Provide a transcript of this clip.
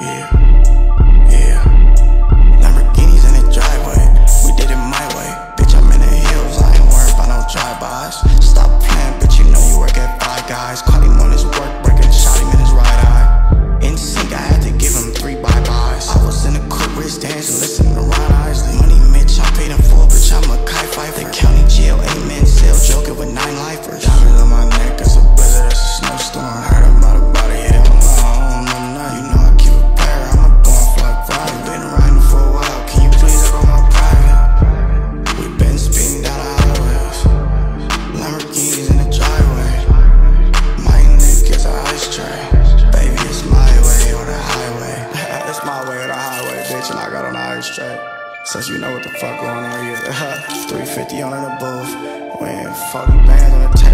Yeah, yeah. Lamborghinis in the driveway. We did it my way. Bitch, I'm in the hills. I ain't no drive-bys. Stop playing, bitch. You know you work at Five Guys. Call him on his work. bitch and I got on an ice track. Since you know what the fuck going on here. 350 on the booth. When 40 bands on the table.